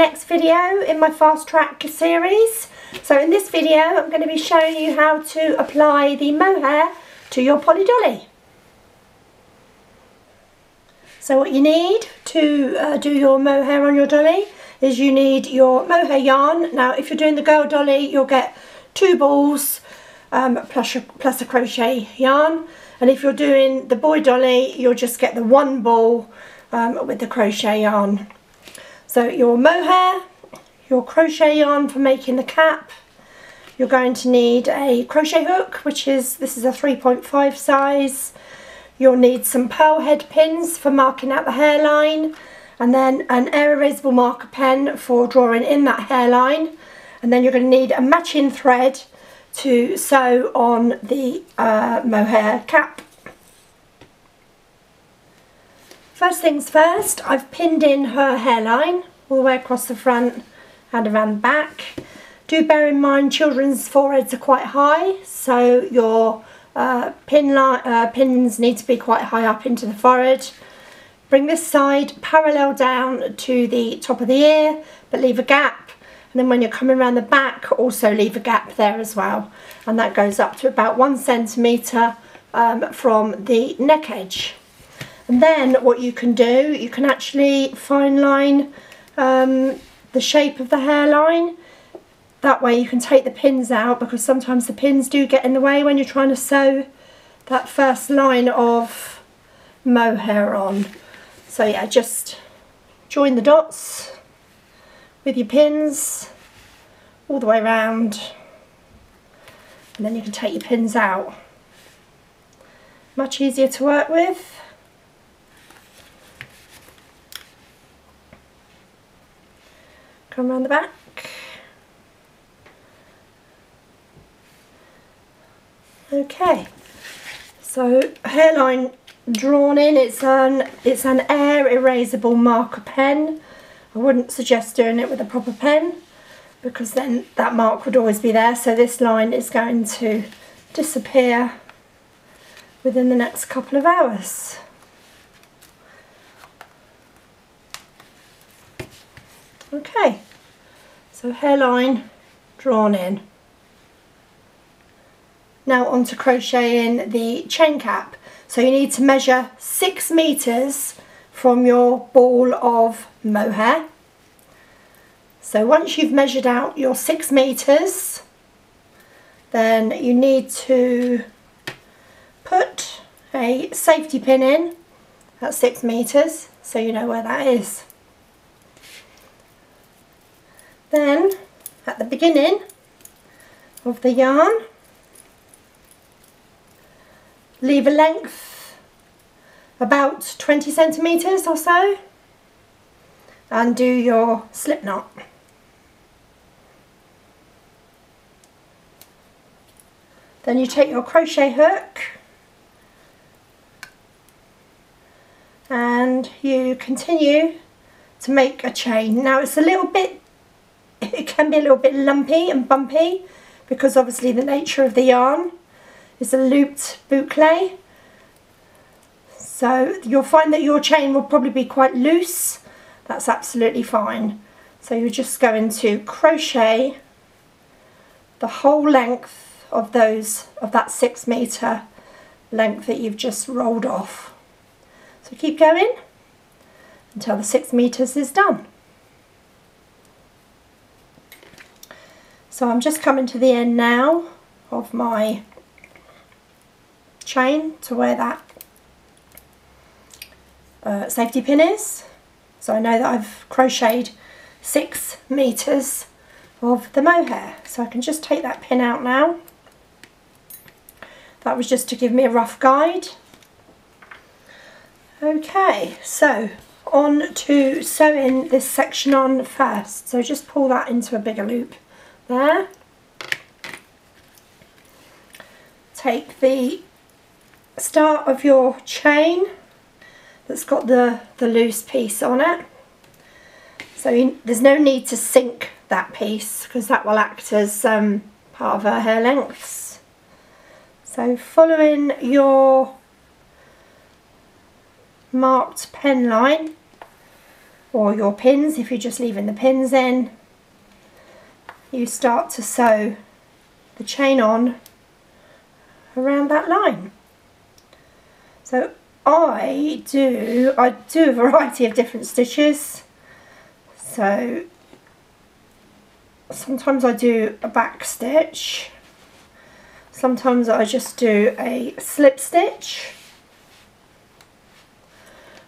next video in my fast track series. So in this video I'm going to be showing you how to apply the mohair to your Polly Dolly. So what you need to uh, do your mohair on your dolly is you need your mohair yarn. Now if you're doing the girl dolly you'll get two balls um, plus, a, plus a crochet yarn and if you're doing the boy dolly you'll just get the one ball um, with the crochet yarn. So your mohair, your crochet yarn for making the cap, you're going to need a crochet hook which is, this is a 3.5 size, you'll need some pearl head pins for marking out the hairline and then an air erasable marker pen for drawing in that hairline and then you're going to need a matching thread to sew on the uh, mohair cap. First things first, I've pinned in her hairline all the way across the front and around the back. Do bear in mind children's foreheads are quite high, so your uh, pin uh, pins need to be quite high up into the forehead. Bring this side parallel down to the top of the ear, but leave a gap. And then when you're coming around the back, also leave a gap there as well. And that goes up to about one centimetre um, from the neck edge. And then what you can do, you can actually fine line um, the shape of the hairline. That way you can take the pins out because sometimes the pins do get in the way when you're trying to sew that first line of mohair on. So yeah, just join the dots with your pins all the way around and then you can take your pins out. Much easier to work with. Come around the back. Okay, so hairline drawn in, it's an, it's an air erasable marker pen. I wouldn't suggest doing it with a proper pen because then that mark would always be there. So this line is going to disappear within the next couple of hours. Okay, so hairline drawn in. Now on to crocheting the chain cap. So you need to measure six meters from your ball of mohair. So once you've measured out your six meters, then you need to put a safety pin in at six meters so you know where that is. Then at the beginning of the yarn leave a length about 20 centimetres or so and do your slip knot. Then you take your crochet hook and you continue to make a chain. Now it's a little bit it can be a little bit lumpy and bumpy because obviously the nature of the yarn is a looped boucle. So you'll find that your chain will probably be quite loose. That's absolutely fine. So you're just going to crochet the whole length of those of that six meter length that you've just rolled off. So keep going until the six meters is done. So I'm just coming to the end now of my chain to where that uh, safety pin is. So I know that I've crocheted six meters of the mohair. So I can just take that pin out now. That was just to give me a rough guide. Okay, so on to sewing this section on first. So just pull that into a bigger loop there. Take the start of your chain that's got the, the loose piece on it. So you, there's no need to sink that piece because that will act as um, part of her hair lengths. So following your marked pen line, or your pins if you're just leaving the pins in you start to sew the chain on around that line. So I do I do a variety of different stitches. So sometimes I do a back stitch. Sometimes I just do a slip stitch.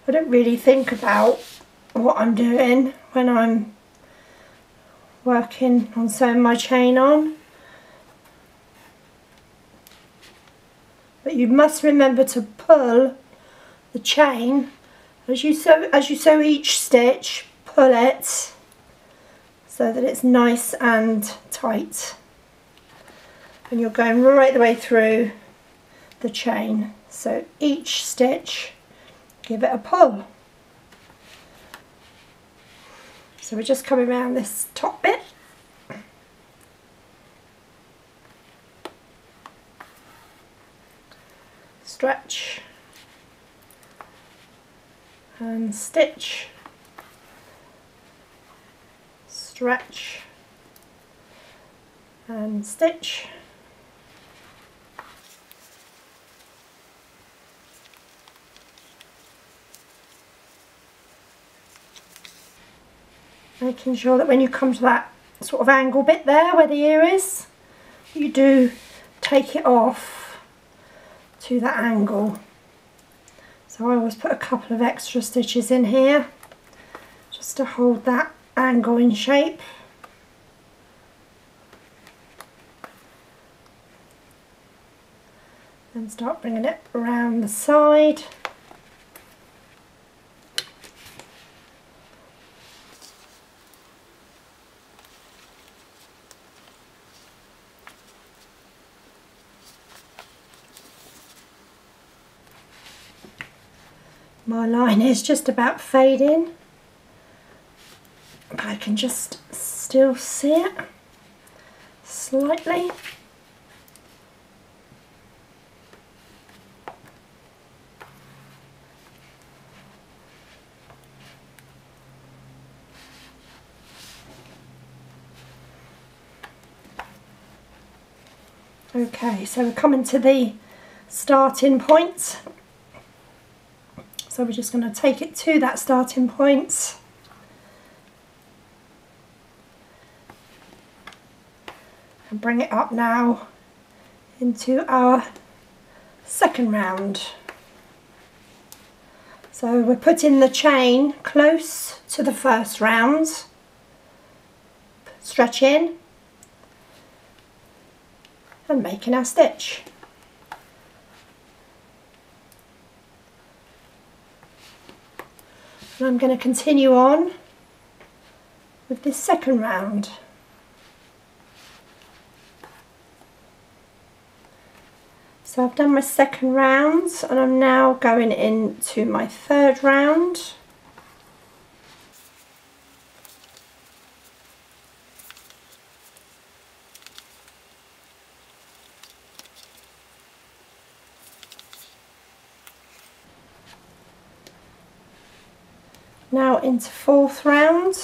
I don't really think about what I'm doing when I'm working on sewing my chain on. But you must remember to pull the chain as you sew as you sew each stitch, pull it so that it's nice and tight. And you're going right the way through the chain. So each stitch, give it a pull. So we're just coming around this top bit. Stretch and stitch, stretch and stitch. Making sure that when you come to that sort of angle bit there where the ear is you do take it off to that angle. So I always put a couple of extra stitches in here just to hold that angle in shape. Then start bringing it around the side my line is just about fading but I can just still see it slightly. Okay, so we're coming to the starting point so we're just going to take it to that starting point. And bring it up now into our second round. So we're putting the chain close to the first round. Stretch in and making our stitch. And I'm going to continue on with this second round. So I've done my second round and I'm now going into my third round. Now into fourth round.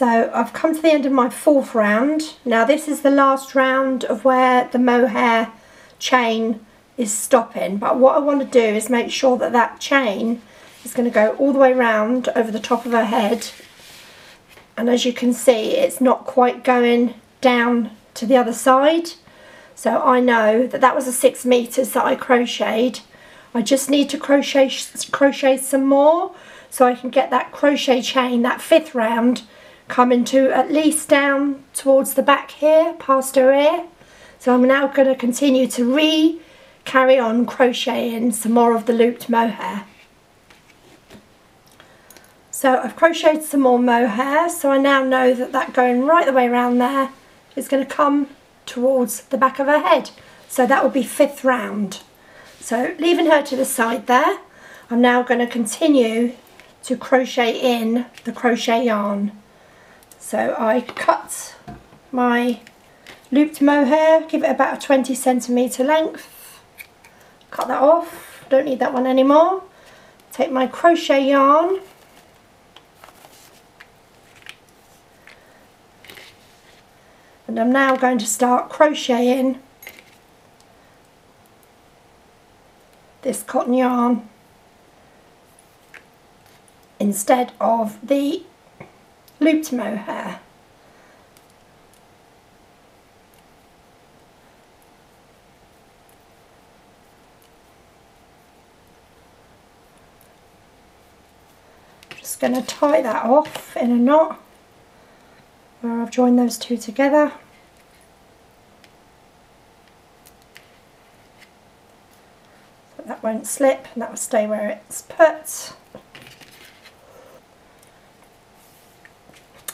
So I've come to the end of my fourth round. Now this is the last round of where the mohair chain is stopping. But what I want to do is make sure that that chain is going to go all the way round over the top of her head. And as you can see, it's not quite going down to the other side. So I know that that was a six meters that I crocheted. I just need to crochet, crochet some more so I can get that crochet chain, that fifth round, coming to at least down towards the back here, past her ear. So I'm now going to continue to re carry on crocheting some more of the looped mohair. So I've crocheted some more mohair, so I now know that that going right the way around there is going to come towards the back of her head. So that will be fifth round. So leaving her to the side there, I'm now going to continue to crochet in the crochet yarn. So I cut my looped mohair, give it about a 20 centimetre length, cut that off, don't need that one anymore. Take my crochet yarn, and I'm now going to start crocheting this cotton yarn instead of the looped mohair. Just going to tie that off in a knot where I've joined those two together. That won't slip and that will stay where it's put.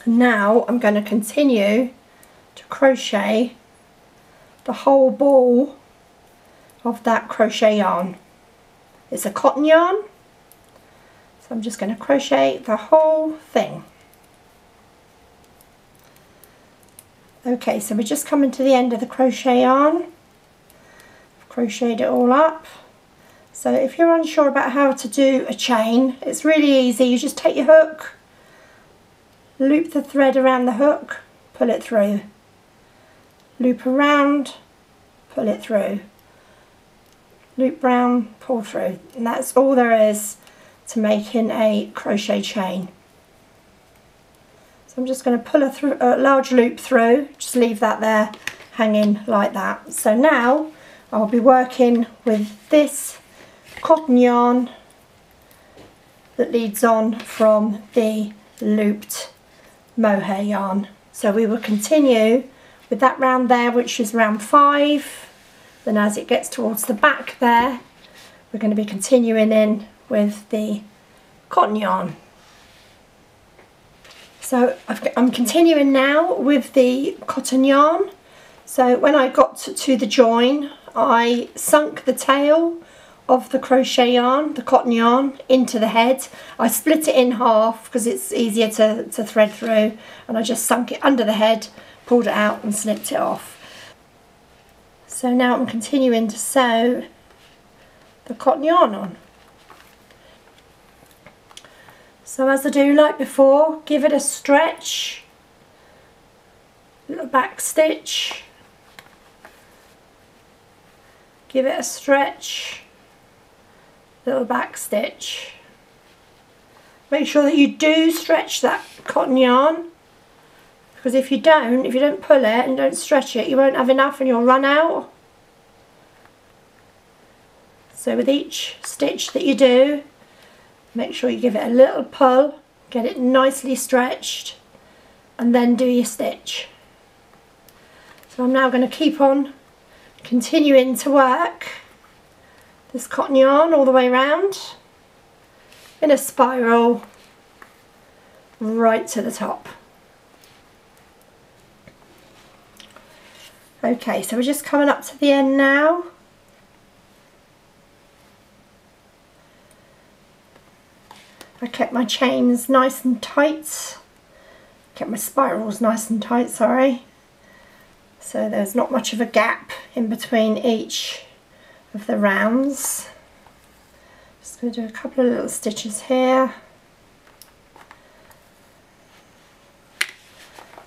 Now I'm going to continue to crochet the whole ball of that crochet yarn. It's a cotton yarn so I'm just going to crochet the whole thing. Okay so we're just coming to the end of the crochet yarn. I've crocheted it all up. So if you're unsure about how to do a chain it's really easy. You just take your hook loop the thread around the hook, pull it through, loop around, pull it through, loop round, pull through. And that's all there is to making a crochet chain. So I'm just going to pull a, a large loop through, just leave that there hanging like that. So now I'll be working with this cotton yarn that leads on from the looped mohair yarn. So we will continue with that round there, which is round five. Then as it gets towards the back there, we're going to be continuing in with the cotton yarn. So i am continuing now with the cotton yarn. So when I got to the join, I sunk the tail of the crochet yarn, the cotton yarn, into the head. I split it in half because it's easier to, to thread through and I just sunk it under the head, pulled it out and snipped it off. So now I'm continuing to sew the cotton yarn on. So as I do like before, give it a stretch, little back stitch, give it a stretch, little back stitch. Make sure that you do stretch that cotton yarn because if you don't, if you don't pull it and don't stretch it, you won't have enough and you'll run out. So with each stitch that you do, make sure you give it a little pull, get it nicely stretched and then do your stitch. So I'm now going to keep on continuing to work this cotton yarn all the way around in a spiral right to the top. Okay, so we're just coming up to the end now. I kept my chains nice and tight. Kept my spirals nice and tight, sorry. So there's not much of a gap in between each of the rounds. Just going to do a couple of little stitches here.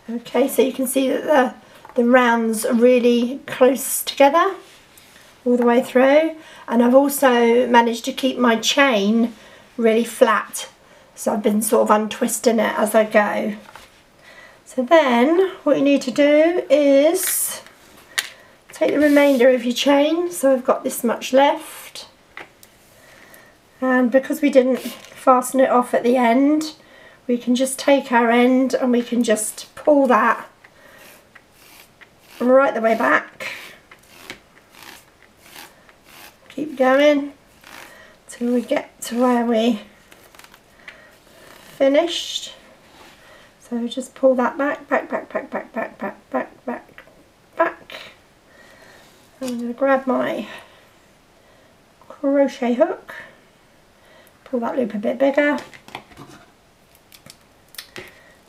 Okay, so you can see that the, the rounds are really close together all the way through. And I've also managed to keep my chain really flat. So I've been sort of untwisting it as I go. So then what you need to do is take the remainder of your chain so I've got this much left. And because we didn't fasten it off at the end we can just take our end and we can just pull that right the way back. Keep going till we get to where we finished. So just pull that back back back back back back back back back. back I'm going to grab my crochet hook, pull that loop a bit bigger,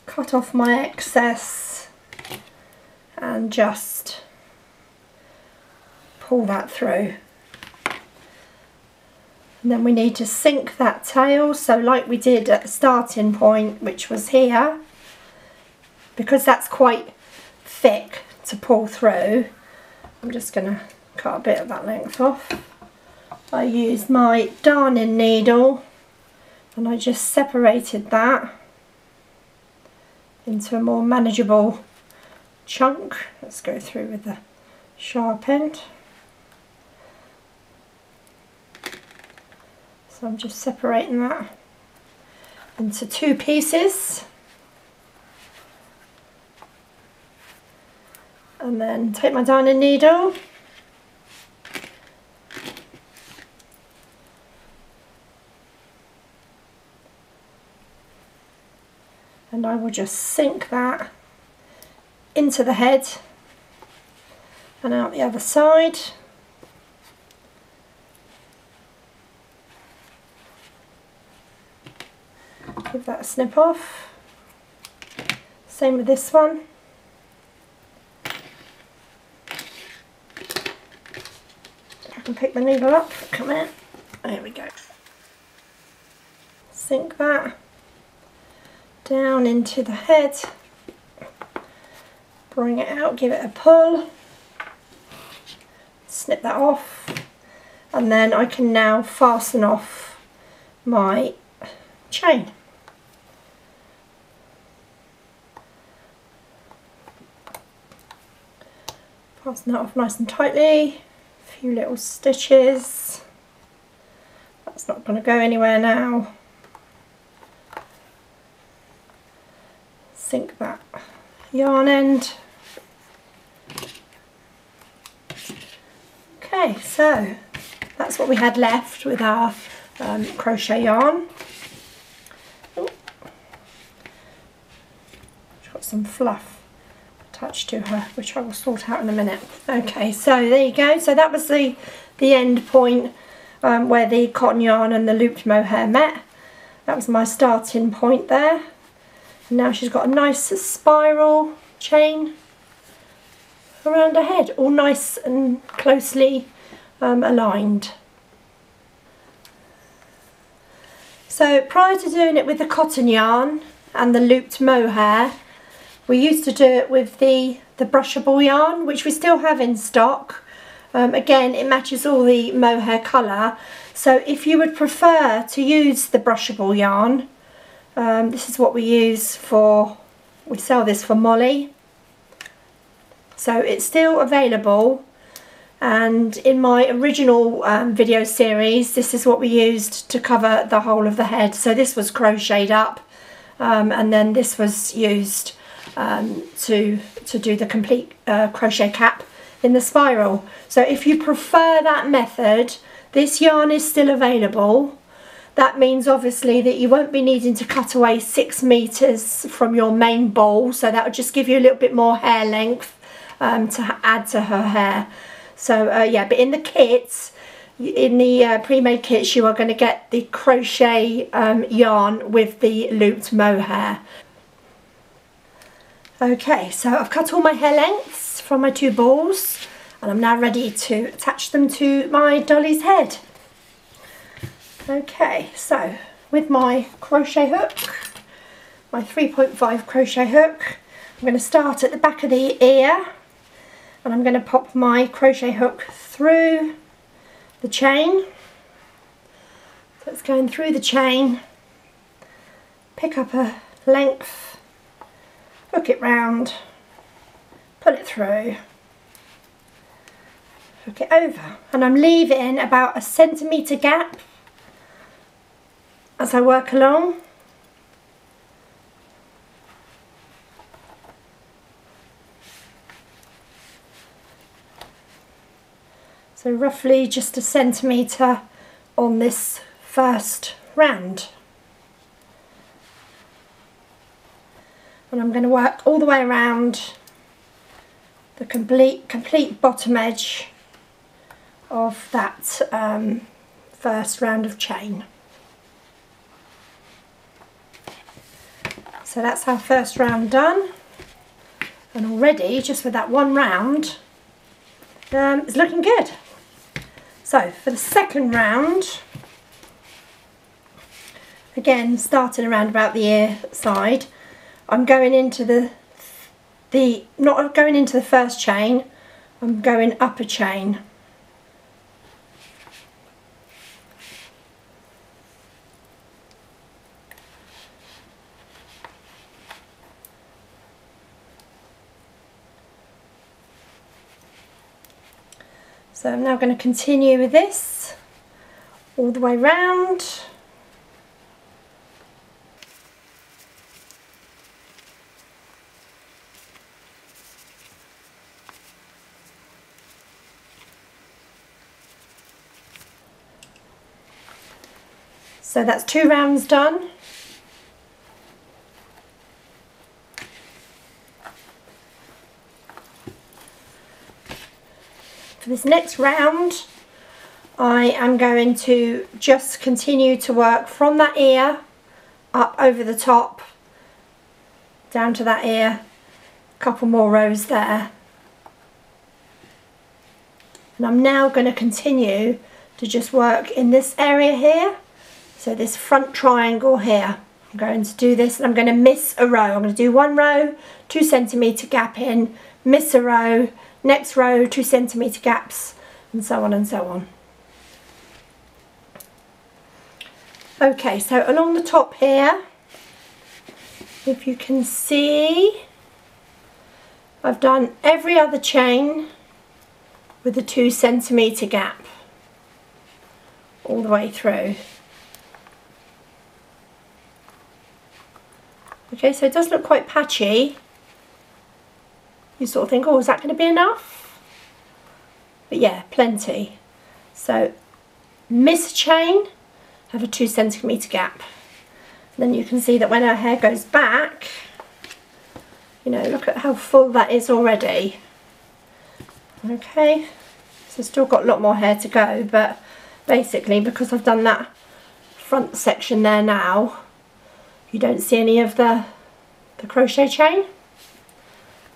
cut off my excess and just pull that through. And then we need to sink that tail, so like we did at the starting point, which was here, because that's quite thick to pull through, I'm just going to cut a bit of that length off. I used my darning needle and I just separated that into a more manageable chunk. Let's go through with the sharp end. So I'm just separating that into two pieces. And then take my darning needle and I will just sink that into the head and out the other side. Give that a snip off. Same with this one. I can pick the needle up, come in. There we go. Sink that down into the head. Bring it out, give it a pull. Snip that off. And then I can now fasten off my chain. Fasten that off nice and tightly. Few little stitches. That's not going to go anywhere now. Sink that yarn end. Okay, so that's what we had left with our um, crochet yarn. Ooh. Got some fluff attached to her, which I will sort out in a minute. Okay, so there you go. So that was the, the end point um, where the cotton yarn and the looped mohair met. That was my starting point there. And now she's got a nice spiral chain around her head, all nice and closely um, aligned. So prior to doing it with the cotton yarn and the looped mohair, we used to do it with the, the brushable yarn, which we still have in stock. Um, again, it matches all the mohair colour. So if you would prefer to use the brushable yarn, um, this is what we use for, we sell this for Molly. So it's still available and in my original um, video series this is what we used to cover the whole of the head. So this was crocheted up um, and then this was used um, to, to do the complete uh, crochet cap in the spiral. So if you prefer that method, this yarn is still available. That means obviously that you won't be needing to cut away six meters from your main ball. So that will just give you a little bit more hair length um, to add to her hair. So uh, yeah, but in the kits, in the uh, pre-made kits, you are going to get the crochet um, yarn with the looped mohair. Okay, so I've cut all my hair lengths from my two balls and I'm now ready to attach them to my dolly's head. Okay, so with my crochet hook, my 3.5 crochet hook, I'm going to start at the back of the ear and I'm going to pop my crochet hook through the chain. So it's going through the chain, pick up a length hook it round, pull it through, hook it over. And I'm leaving about a centimetre gap as I work along. So roughly just a centimetre on this first round. And I'm going to work all the way around the complete complete bottom edge of that um, first round of chain. So that's our first round done. And already, just with that one round, um, it's looking good. So for the second round, again starting around about the ear side, I'm going into the the not going into the first chain, I'm going up a chain. So I'm now going to continue with this all the way round. So that's two rounds done. For this next round, I am going to just continue to work from that ear up over the top, down to that ear, a couple more rows there. And I'm now going to continue to just work in this area here, so this front triangle here. I'm going to do this and I'm going to miss a row. I'm going to do one row, two centimetre gap in, miss a row, next row two centimetre gaps and so on and so on. Okay, so along the top here, if you can see, I've done every other chain with a two centimetre gap all the way through. Okay, so it does look quite patchy, you sort of think, oh, is that going to be enough? But yeah, plenty. So miss chain, have a two centimetre gap. then you can see that when her hair goes back, you know, look at how full that is already. Okay, so still got a lot more hair to go, but basically because I've done that front section there now, you don't see any of the, the crochet chain.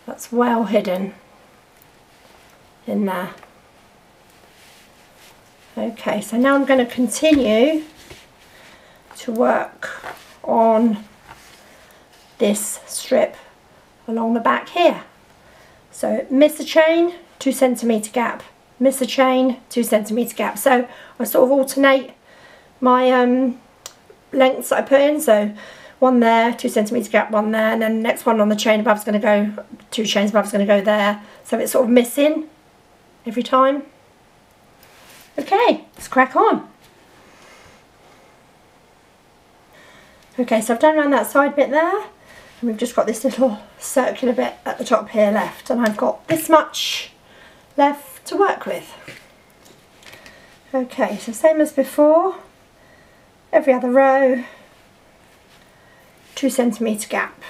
That's well hidden in there. Okay, so now I'm going to continue to work on this strip along the back here. So miss a chain, two centimetre gap, miss a chain, two centimetre gap. So I sort of alternate my um, lengths I put in. So one there, two centimetre gap, one there, and then the next one on the chain above is going to go, two chains above is going to go there. So it's sort of missing every time. Okay, let's crack on. Okay, so I've done around that side bit there, and we've just got this little circular bit at the top here left, and I've got this much left to work with. Okay, so same as before, every other row, two centimetre gap.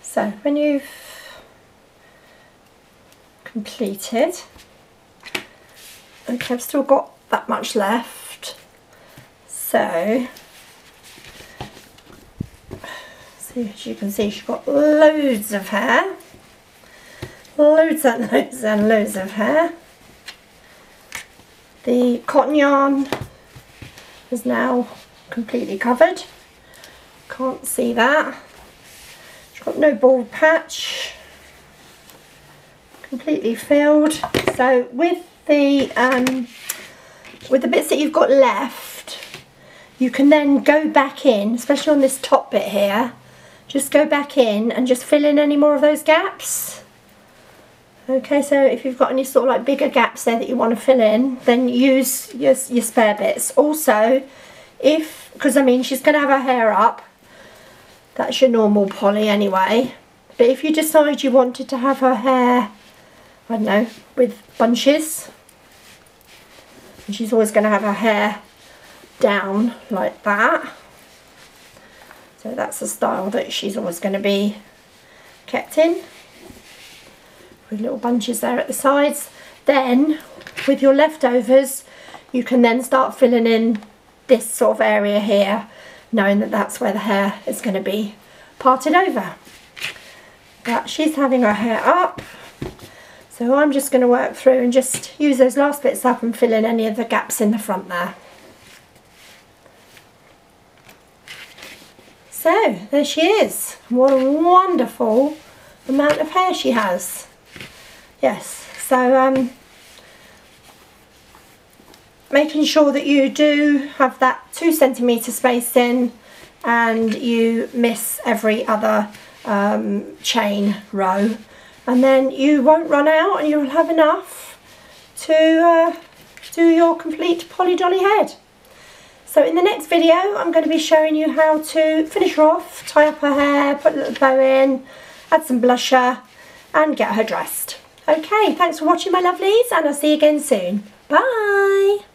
So when you've completed Okay, I've still got that much left. So, see, as you can see, she's got loads of hair. Loads and loads and loads of hair. The cotton yarn is now completely covered. Can't see that. She's got no bald patch. Completely filled. So with the um, with the bits that you've got left you can then go back in especially on this top bit here just go back in and just fill in any more of those gaps okay so if you've got any sort of like bigger gaps there that you want to fill in then use your, your spare bits also if because I mean she's going to have her hair up That's your normal Polly anyway. But if you decide you wanted to have her hair, I don't know, with bunches, and she's always going to have her hair down like that. So that's the style that she's always going to be kept in. With little bunches there at the sides. Then, with your leftovers, you can then start filling in this sort of area here, knowing that that's where the hair is going to be parted over. But she's having her hair up. So I'm just going to work through and just use those last bits up and fill in any of the gaps in the front there. So there she is. What a wonderful amount of hair she has. Yes, so um, making sure that you do have that two centimetre space in and you miss every other um, chain row and then you won't run out and you'll have enough to uh, do your complete Polly Dolly head. So in the next video I'm going to be showing you how to finish her off, tie up her hair, put a little bow in, add some blusher and get her dressed. Okay, thanks for watching my lovelies and I'll see you again soon. Bye!